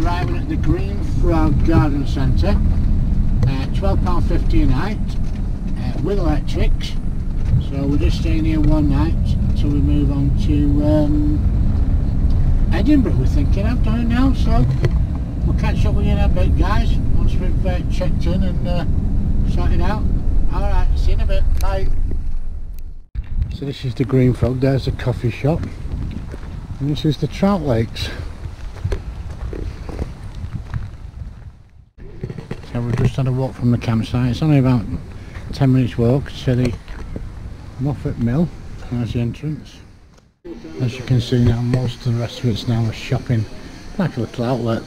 arriving at the Green Frog Garden Centre. Uh, £12.50 a night uh, with electrics. So we're just staying here one night until we move on to um, Edinburgh we're thinking of doing now. So we'll catch up with you in a bit guys once we've uh, checked in and uh, sorted out. Alright, see you in a bit. Bye. So this is the Green Frog, there's the coffee shop. And this is the Trout Lakes. So we've just had a walk from the campsite. It's only about 10 minutes walk to the Moffat Mill. There's the entrance. As you can see now, most of the rest of it's now a shopping, like a little outlet.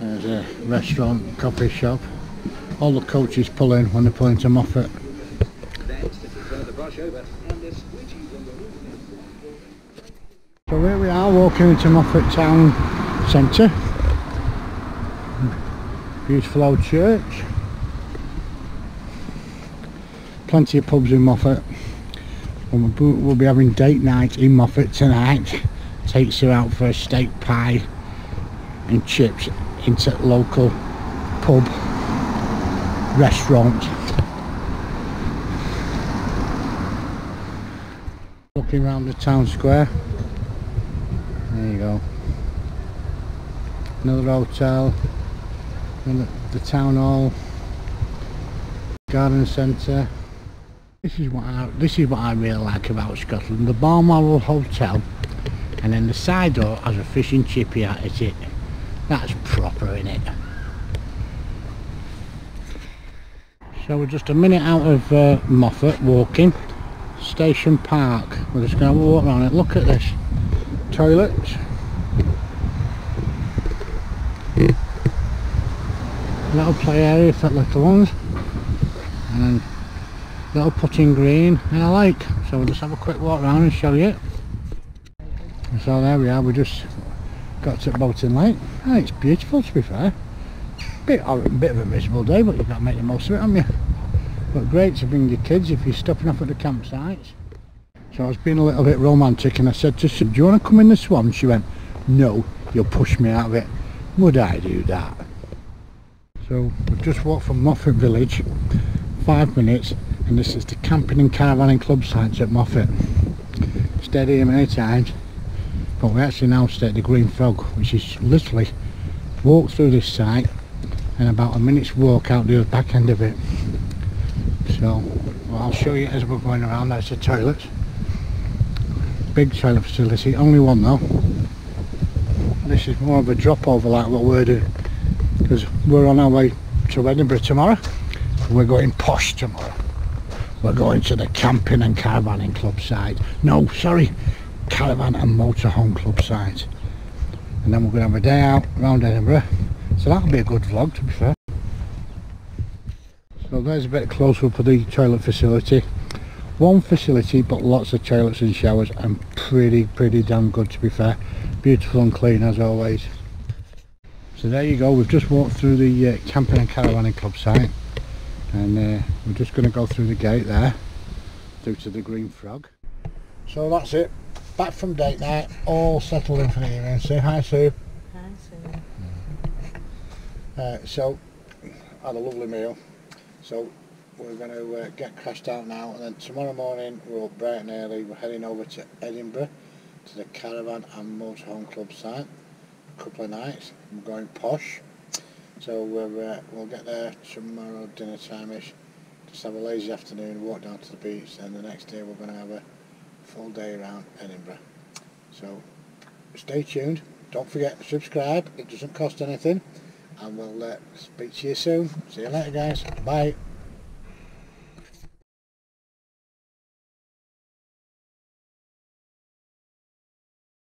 There's a restaurant, coffee shop. All the coaches pull in when they're pulling to Moffat. So here we are walking into Moffat Town Centre. Beautiful old church. Plenty of pubs in Moffat. And we'll be having date night in Moffat tonight. Takes you out for a steak pie and chips into local pub restaurant. Looking around the town square. There you go. Another hotel. And the, town hall. Garden centre. This is what I this is what I really like about Scotland. The Balmoral Hotel and then the side door has a fish and chippy at it. That's proper in it. So we're just a minute out of uh, Moffat walking. Station Park. We're just going to walk around it. Look at this. Toilets. Little play area for little ones. And little putting green and a lake. So we'll just have a quick walk around and show you. So there we are. We just got to Boating Lake. Oh, it's beautiful to be fair. Bit, a bit of a miserable day, but you've got to make the most of it, haven't you? But great to bring your kids if you're stopping off at the campsites. So I was being a little bit romantic and I said to her, do you want to come in the Swan? She went, no, you'll push me out of it. Would I do that? So we've just walked from Moffat Village, five minutes, and this is the camping and caravanning club sites at Moffat. Stayed here many times, but we actually now stay at the Green Frog, which is literally walk through this site and about a minute's walk out the back end of it. So well, I'll show you as we're going around. That's the toilets. Big toilet facility, only one though. This is more of a drop over like what we're doing because we're on our way to Edinburgh tomorrow. We're going posh tomorrow. We're going to the camping and caravanning club site. No, sorry, caravan and motorhome club site. And then we're going to have a day out around Edinburgh. So that'll be a good vlog to be fair. So there's a bit close up of the toilet facility. One facility but lots of toilets and showers and pretty pretty damn good to be fair. Beautiful and clean as always. So there you go, we've just walked through the uh, camping and caravanning club site and uh, we're just going to go through the gate there through to the Green Frog. So that's it, back from date night, all settled in for the evening. Say hi Sue. Hi, Sue. Uh, so, had a lovely meal. So, we're going to uh, get crashed out now, and then tomorrow morning we're up bright and early. We're heading over to Edinburgh to the Caravan and Motorhome Club site. Couple of nights. We're going posh. So uh, we'll get there tomorrow dinner time-ish. Just have a lazy afternoon, walk down to the beach, and the next day we're going to have a full day around Edinburgh. So stay tuned. Don't forget to subscribe. It doesn't cost anything and we'll uh, speak to you soon. See you later guys. Bye.